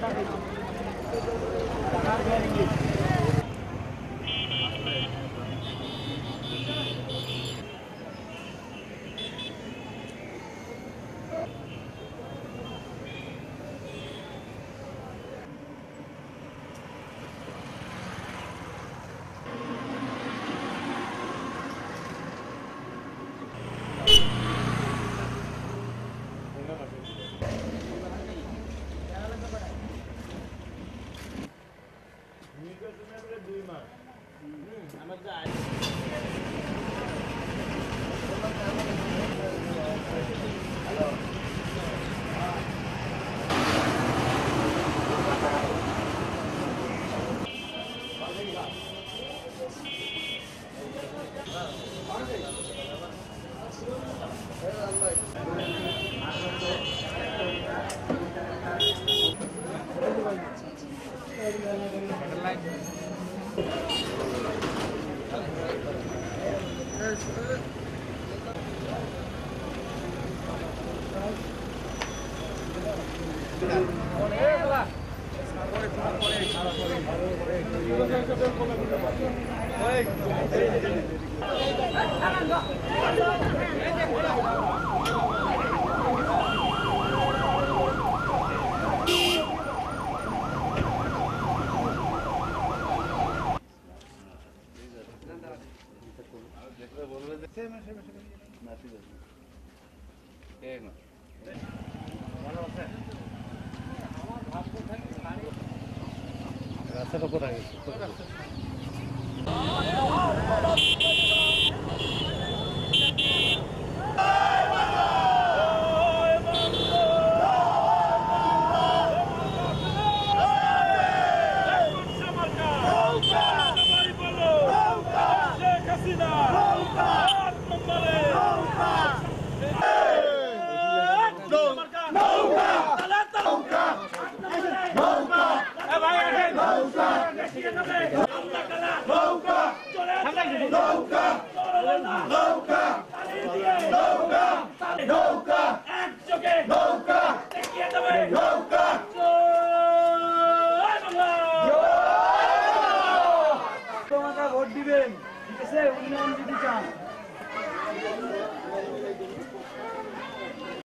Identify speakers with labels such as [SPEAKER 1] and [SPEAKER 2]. [SPEAKER 1] Thank you. Olha lá. Same, same, same. Nothing. Same. সেটা আচ্ছা, কোথায় ভোট দিবেন ঠিক উন্নয়ন দিতে চান